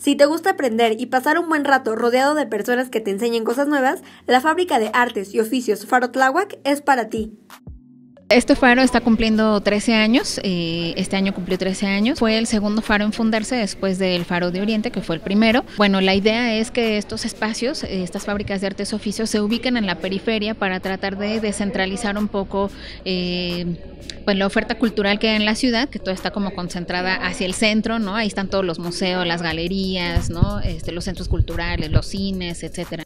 Si te gusta aprender y pasar un buen rato rodeado de personas que te enseñen cosas nuevas, la fábrica de artes y oficios Faro Tláhuac es para ti. Este faro está cumpliendo 13 años, eh, este año cumplió 13 años, fue el segundo faro en fundarse después del faro de Oriente, que fue el primero. Bueno, la idea es que estos espacios, eh, estas fábricas de artes oficios, se ubiquen en la periferia para tratar de descentralizar un poco eh, pues, la oferta cultural que hay en la ciudad, que toda está como concentrada hacia el centro, ¿no? Ahí están todos los museos, las galerías, ¿no? Este, los centros culturales, los cines, etcétera.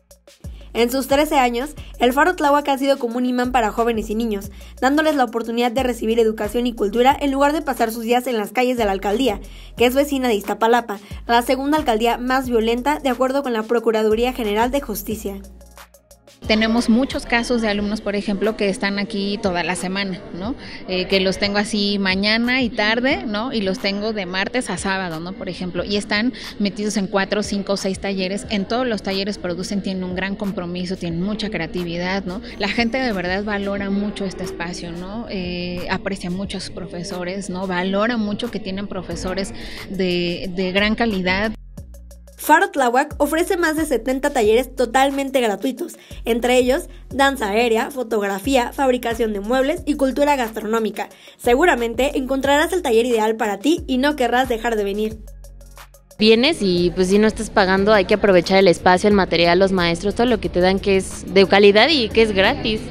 En sus 13 años, el Faro Tláhuac ha sido como un imán para jóvenes y niños, dándoles la oportunidad de recibir educación y cultura en lugar de pasar sus días en las calles de la alcaldía, que es vecina de Iztapalapa, la segunda alcaldía más violenta de acuerdo con la Procuraduría General de Justicia. Tenemos muchos casos de alumnos, por ejemplo, que están aquí toda la semana, ¿no? Eh, que los tengo así mañana y tarde, ¿no? Y los tengo de martes a sábado, ¿no? Por ejemplo, y están metidos en cuatro, cinco, seis talleres. En todos los talleres producen, tienen un gran compromiso, tienen mucha creatividad, ¿no? La gente de verdad valora mucho este espacio, ¿no? Eh, aprecia mucho a sus profesores, ¿no? Valora mucho que tienen profesores de, de gran calidad. Faro Tláhuac ofrece más de 70 talleres totalmente gratuitos, entre ellos danza aérea, fotografía, fabricación de muebles y cultura gastronómica. Seguramente encontrarás el taller ideal para ti y no querrás dejar de venir. Vienes y pues si no estás pagando hay que aprovechar el espacio, el material, los maestros, todo lo que te dan que es de calidad y que es gratis.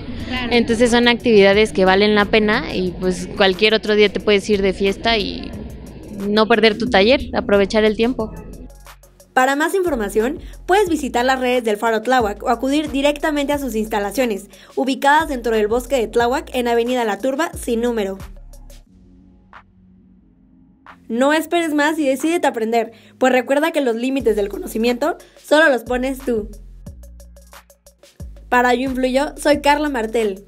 Entonces son actividades que valen la pena y pues cualquier otro día te puedes ir de fiesta y no perder tu taller, aprovechar el tiempo. Para más información, puedes visitar las redes del Faro Tláhuac o acudir directamente a sus instalaciones, ubicadas dentro del bosque de Tláhuac en Avenida La Turba, sin número. No esperes más y decídete aprender, pues recuerda que los límites del conocimiento solo los pones tú. Para Yo Influyo, soy Carla Martel.